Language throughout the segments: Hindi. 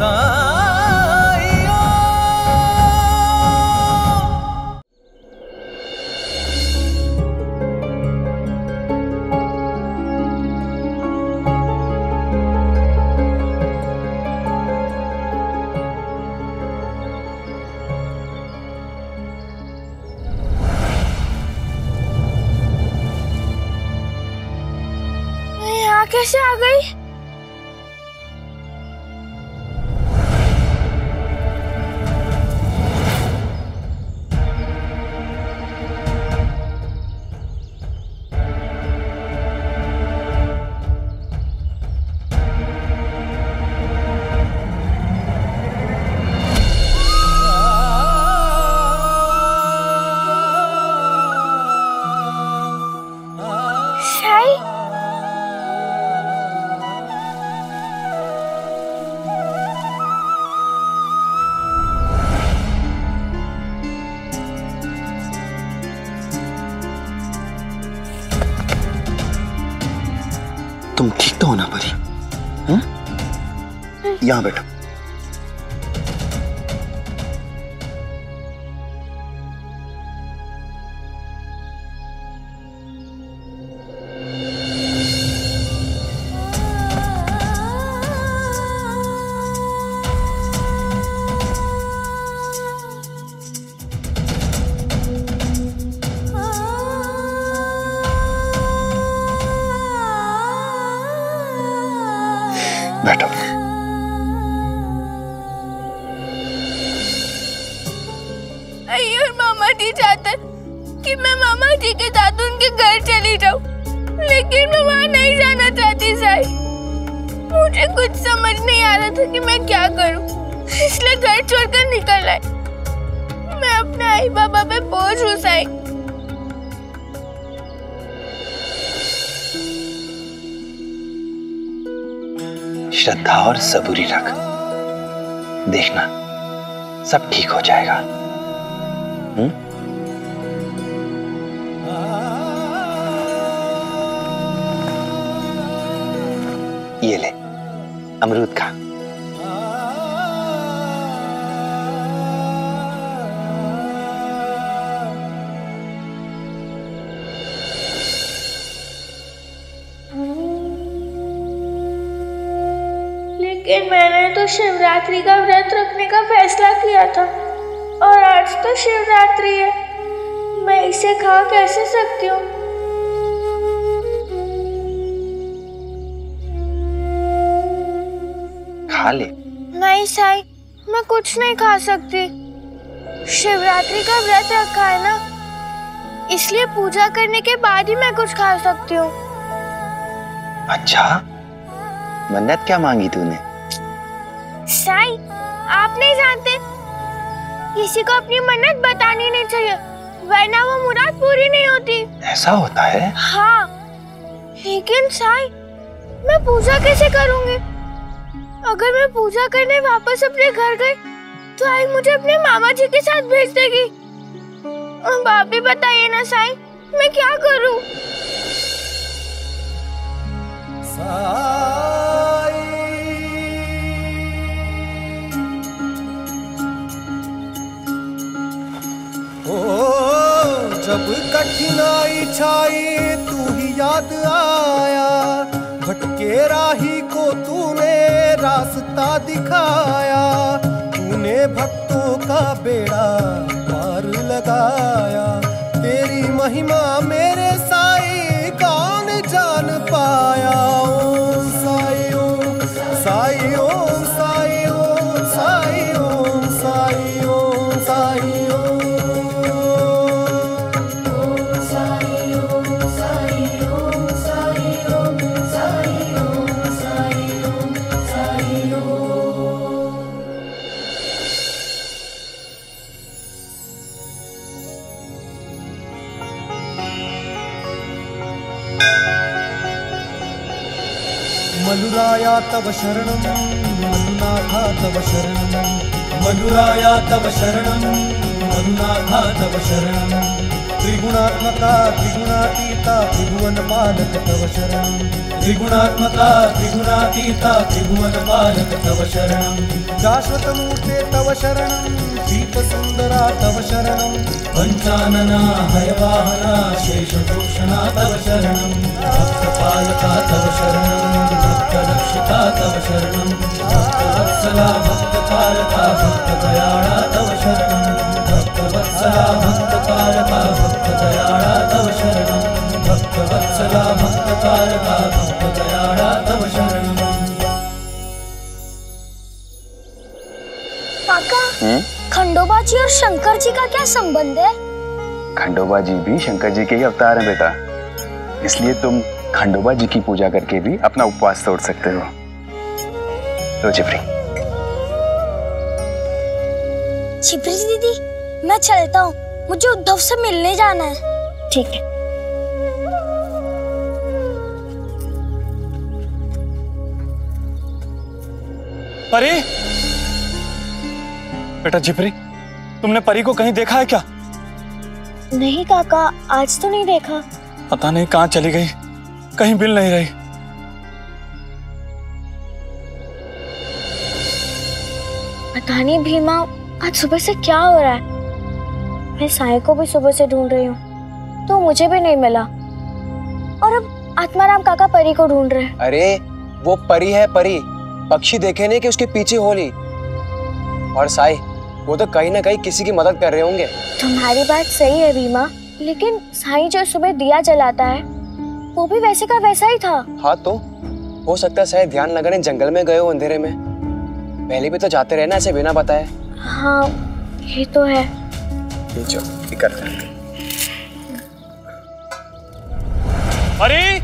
यहाँ यहाँ बैठो। था कि मैं क्या करूँ। इसलिए घर छोड़कर निकल आई मैं अपने आई बाबा पे बोझ हूँ साई श्रद्धा और सबूरी रख। देखना, सब ठीक हो जाएगा। हम्म? ये ले, अमरूद खा। लेकिन मैंने तो शिवरात्रि का व्रत रखने का फैसला किया था। और आज तो शिवरात्रि है। मैं इसे खा कैसे सकती हूँ? खा ले। नहीं साई मैं कुछ नहीं खा सकती। शिवरात्रि का व्रत रखा है ना? इसलिए पूजा करने के बाद ही मैं कुछ खा सकती हूँ। अच्छा? मन्नत क्या मांगी तूने? साई आप नहीं जानते। किसी को अपनी मन्नत बतानी नहीं चाहिए वरना वो मुराद पूरी नहीं होती। ऐसा होता है? हाँ लेकिन साई मैं पूजा कैसे करूँगी? अगर मैं पूजा करने वापस अपने घर गई तो आई मुझे अपने मामा जी के साथ भेज देगी। अब आप भी बताइए ना साई मैं क्या करूँ? कठिनाई छाई, तू ही याद आया। भटके राही को तूने रास्ता दिखाया। तूने भक्तों का बेड़ा पार लगाया। तेरी महिमा मेरे मनुराया तव शरणं मनुनाथा तव शरणं मनुराया तव शरणं मनुनाथा तव शरणं। त्रिगुणात्मका, त्रिगुणातीता, त्रिभुवन पालक तव शरणं। त्रिगुणात्मका, त्रिगुणातीता, त्रिभुवन पालक तव शरणं। शाश्वतमूर्ते तव शरणं शीतसुन्दरा तव शरणं। पञ्चानना हयवाहना शेषभूषणा तव शरणं। भक्तपालका तव शरणं। भक्तरक्षिता तव शरणं भक्तवत्सला भक्तपालका भक्तदयाळा तव शरणं भक्तवत्सला भक्तपालका भक्तदयाळा तव शरणं भक्तवत्सला भक्तपालका भक्तदयाळा तव शरणं। काका खंडोबा जी और शंकर जी का क्या संबंध है? खंडोबा जी भी शंकर जी के ही अवतार हैं बेटा। इसलिए तुम खंडोबा जी की पूजा करके भी अपना उपवास तोड़ सकते हो। लो जिप्री छिपरी दीदी मैं चलता हूँ। मुझे उद्धव से मिलने जाना है। ठीक है। परी? बेटा जिपरी तुमने परी को कहीं देखा है क्या? नहीं काका आज तो नहीं देखा। पता नहीं कहाँ चली गई कहीं मिल नहीं रही। पता नहीं भीमा आज सुबह से क्या हो रहा है? मैं साय को भी सुबह से ढूंढ रही हूँ तो मुझे भी नहीं मिला। और अब आत्माराम काका परी को ढूंढ रहे हैं। अरे वो परी है परी पक्षी देखे नहीं कि उसके पीछे होली और साई वो तो कहीं ना कहीं किसी की मदद कर रहे होंगे। तुम्हारी बात सही है भीमा लेकिन साई जो सुबह दिया जलाता है वो भी वैसे का वैसा ही था। हाँ तो हो सकता है शायद ध्यान लगाने जंगल में गए हो अंधेरे में। पहले भी तो जाते रहे ना ऐसे बिना बताए। हाँ ये तो है। चलो ये करते हैं परी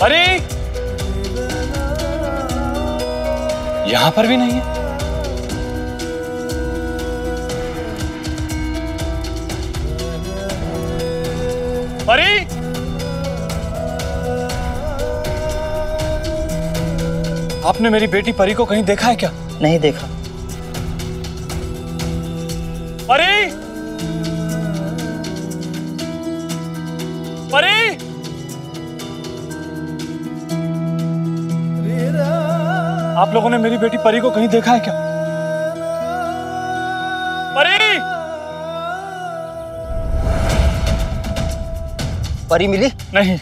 परी यहाँ पर भी नहीं है। आपने मेरी बेटी परी को कहीं देखा है क्या? नहीं देखा। परी? परी? आप लोगों ने मेरी बेटी परी को कहीं देखा है क्या? परी? परी मिली? नहीं।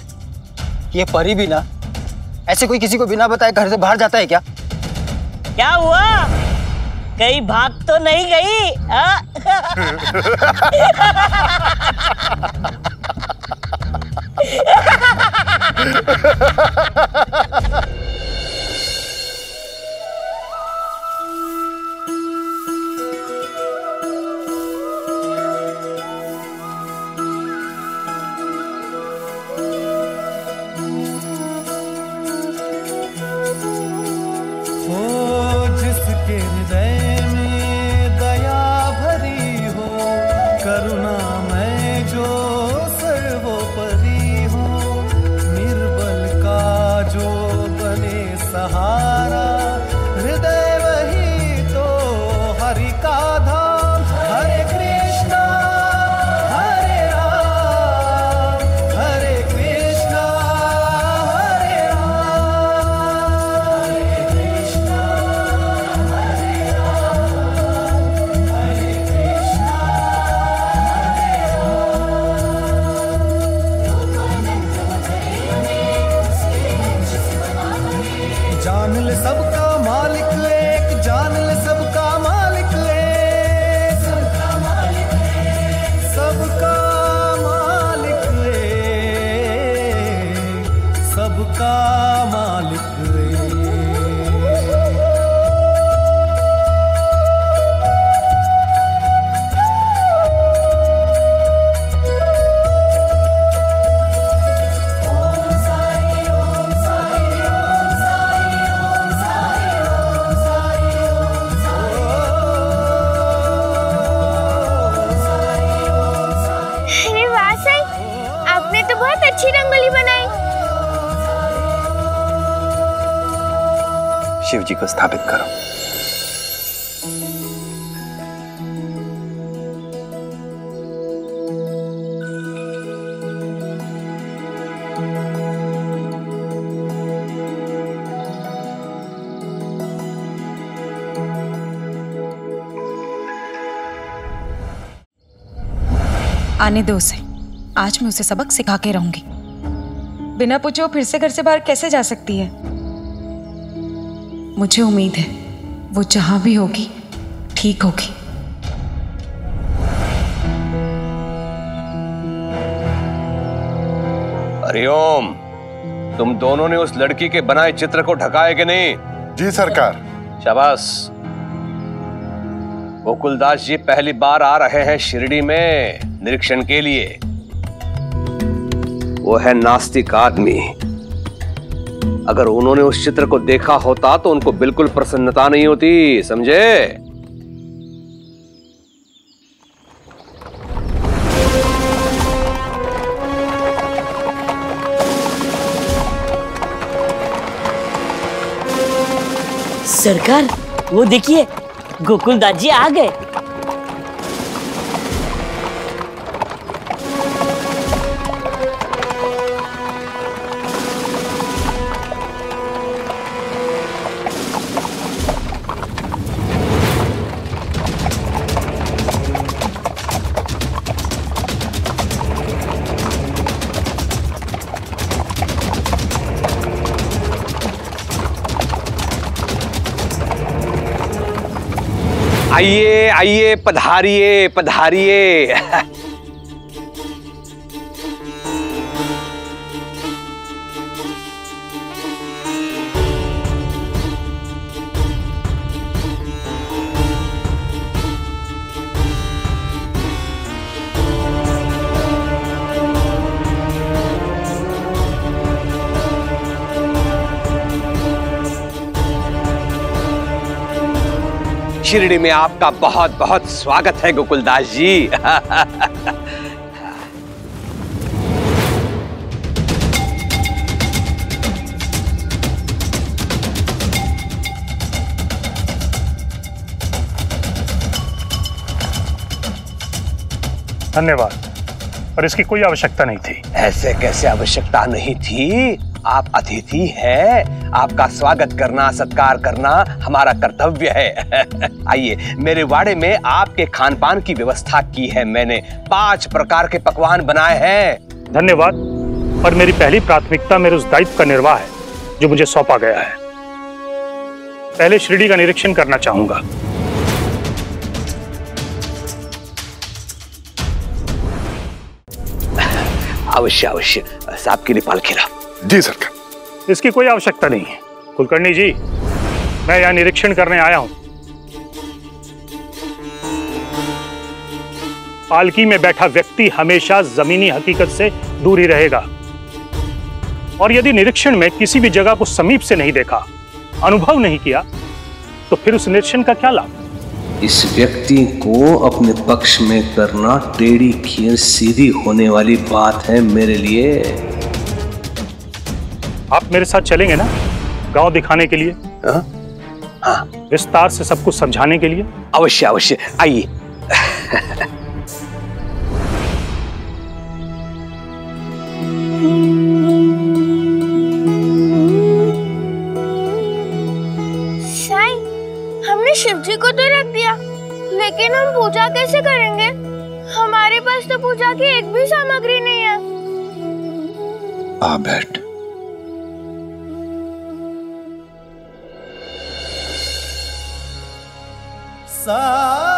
ये परी भी ना ऐसे कोई किसी को बिना बताए घर से बाहर जाता है क्या क्या हुआ कहीं भाग तो नहीं गई? बहुत अच्छी रंगोली बनाई। शिव जी को स्थापित करो। आने दो उसे। आज मैं उसे सबक सिखा के रहूँगी। बिना पूछे वो फिर से घर से बाहर कैसे जा सकती है? मुझे उम्मीद है वो जहाँ भी होगी ठीक होगी। हरिओम तुम दोनों ने उस लड़की के बनाए चित्र को ढकाए कि नहीं? जी सरकार। शाबाश। गोकुलदास जी पहली बार आ रहे हैं शिरडी में निरीक्षण के लिए। वो है नास्तिक आदमी। अगर उन्होंने उस चित्र को देखा होता तो उनको बिल्कुल प्रसन्नता नहीं होती, समझे? सरकार, वो देखिए, गोकुलदास जी आ गए। आइए आइए पधारिए पधारिए। शिरडी में आपका बहुत बहुत स्वागत है गोकुलदास जी। धन्यवाद। और इसकी कोई आवश्यकता नहीं थी। ऐसे कैसे आवश्यकता नहीं थी? आप अतिथि हैं। आपका स्वागत करना सत्कार करना हमारा कर्तव्य है। आइए मेरे वाड़े में आपके खान पान की व्यवस्था की है मैंने। पाँच प्रकार के पकवान बनाए हैं। धन्यवाद। पर मेरी पहली प्राथमिकता मेरे उस दायित्व का निर्वाह है जो मुझे सौंपा गया है। पहले श्रीडी का निरीक्षण करना चाहूँगा। अवश्य अवश्य। साहब के लिए पाल खिला। जी सरकार इसकी कोई आवश्यकता नहीं है। कुलकर्णी जी मैं यहाँ निरीक्षण करने आया हूँ। पालकी में बैठा व्यक्ति हमेशा जमीनी हकीकत से दूर ही रहेगा। और यदि निरीक्षण में किसी भी जगह को समीप से नहीं देखा अनुभव नहीं किया तो फिर उस निरीक्षण का क्या लाभ? इस व्यक्ति को अपने पक्ष में करना टेढ़ी खीर सीधी होने वाली बात है मेरे लिए। आप मेरे साथ चलेंगे ना गाँव दिखाने के लिए हाँ? हाँ। विस्तार से सब कुछ समझाने के लिए। अवश्य अवश्य। आइए। साईं, हमने शिव जी को तो रख दिया लेकिन हम पूजा कैसे करेंगे? हमारे पास तो पूजा की एक भी सामग्री नहीं है। आ बैठ। आ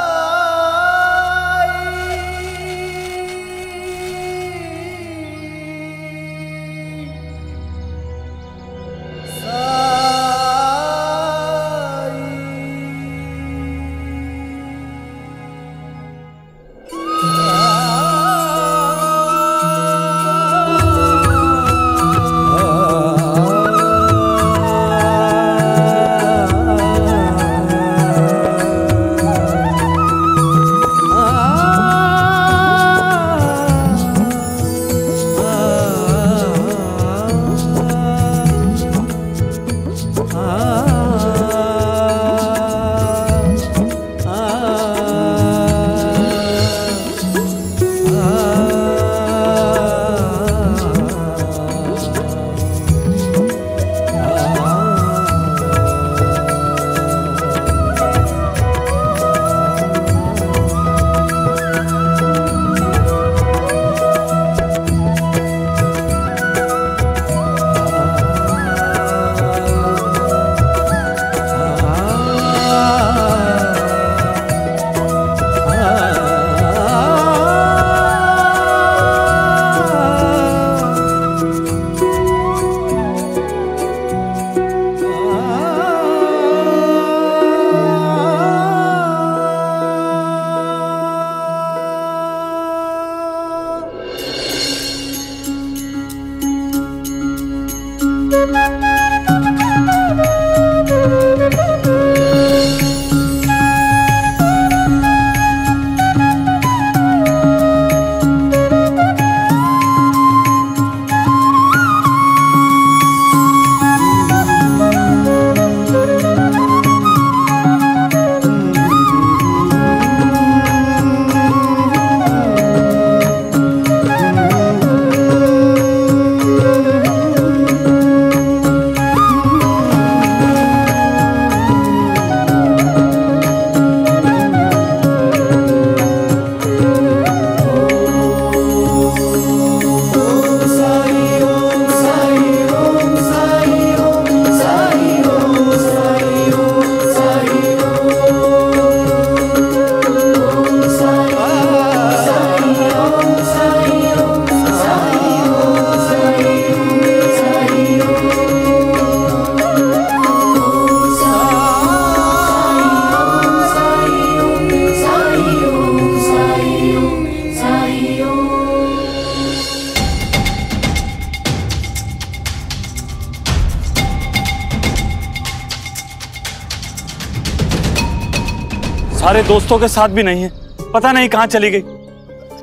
सारे दोस्तों के साथ भी नहीं है। पता नहीं कहाँ चली गई।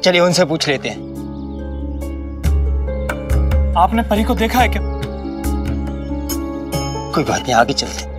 चलिए उनसे पूछ लेते हैं। आपने परी को देखा है क्या? कोई बात नहीं आगे चलते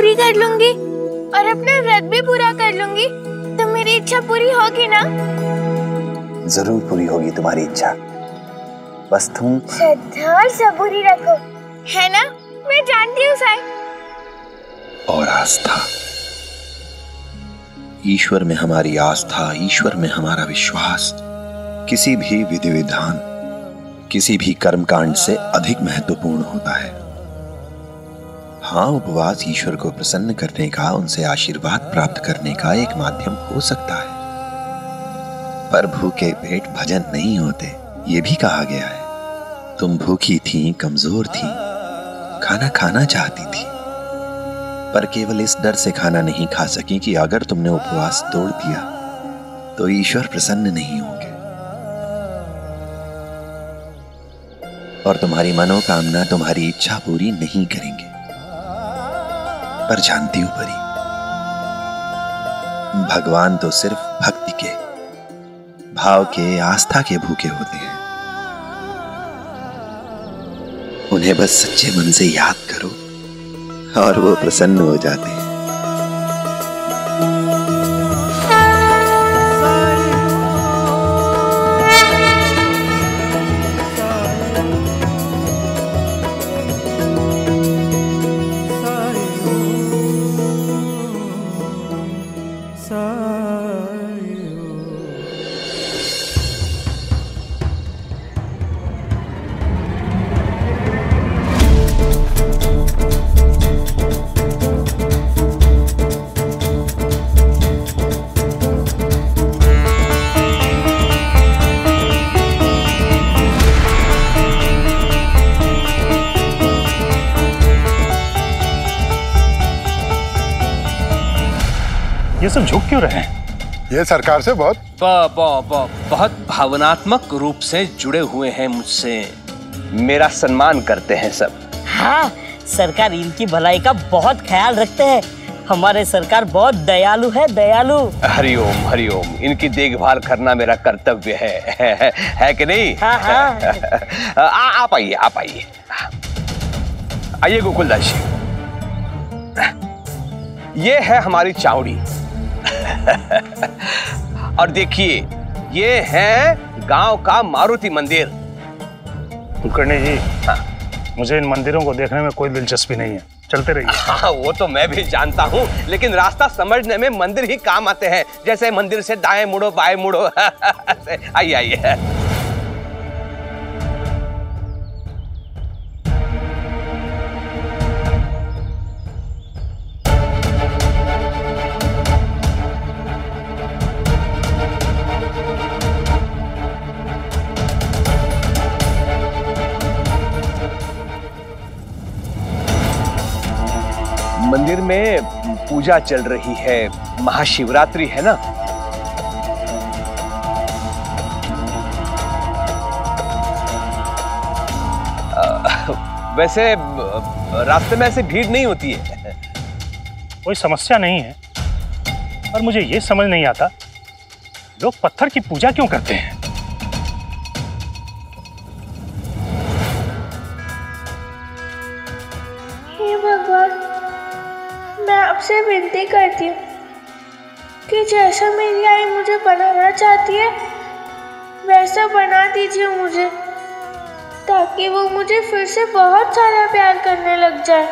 पूरी कर लूँगी और अपना व्रत भी पूरा कर लूँगी। तो मेरी इच्छा पूरी होगी ना? ज़रूर पूरी होगी तुम्हारी इच्छा। बस तुम श्रद्धा और सबूरी रखो। है ना? मैं जानती हूँ साई। और आस्था। ईश्वर में हमारी आस्था ईश्वर में हमारा विश्वास। किसी भी विधि विधान किसी भी कर्मकांड से अधिक महत्वपूर्ण होता है। हाँ उपवास ईश्वर को प्रसन्न करने का, उनसे आशीर्वाद प्राप्त करने का एक माध्यम हो सकता है। पर भूखे पेट भजन नहीं होते, ये भी कहा गया है। तुम भूखी थी, कमज़ोर थी, खाना खाना चाहती थी। पर केवल इस डर से खाना नहीं खा सकी कि अगर तुमने उपवास तोड़ दिया तो ईश्वर प्रसन्न नहीं होंगे। और तुम्हारी मनोकामना, तुम्हारी इच्छा पूरी नहीं करेंगे। पर जानती हूँ परी। भगवान तो सिर्फ़ भक्ति के, भाव के, आस्था के भूखे होते हैं। उन्हें बस सच्चे मन से याद करो और वो प्रसन्न हो जाते हैं। ये सब झुक क्यों रहे हैं? ये सरकार से बहुत ब, ब, ब, बहुत भावनात्मक रूप से जुड़े हुए हैं मुझसे। मेरा सम्मान करते हैं सब। हाँ सरकार इनकी भलाई का बहुत ख्याल रखते हैं। हमारे सरकार बहुत दयालु है दयालु। हरिओम हरिओम इनकी देखभाल करना मेरा कर्तव्य है है, है कि नहीं? हाँ, हाँ। आ, आप आइए आप आइए। आइए गोकुलदास जी। ये है हमारी चावड़ी। और देखिए ये है गाँव का मारुति मंदिर। कुलकर्णी जी मुझे इन मंदिरों को देखने में कोई दिलचस्पी नहीं है। चलते रहिए। हाँ वो तो मैं भी जानता हूँ लेकिन रास्ता समझने में मंदिर ही काम आते हैं जैसे मंदिर से दाएँ मुड़ो बाएँ मुड़ो। आइए आइए। मंदिर में पूजा चल रही है। महाशिवरात्रि है ना? वैसे रास्ते में ऐसे भीड़ नहीं होती है? कोई समस्या नहीं है। पर मुझे ये समझ नहीं आता, लोग पत्थर की पूजा क्यों करते हे? जैसा मेरी आई मुझे बनाना चाहती है, वैसा बना दीजिए मुझे, ताकि वो मुझे फिर से बहुत सारा प्यार करने लग जाए।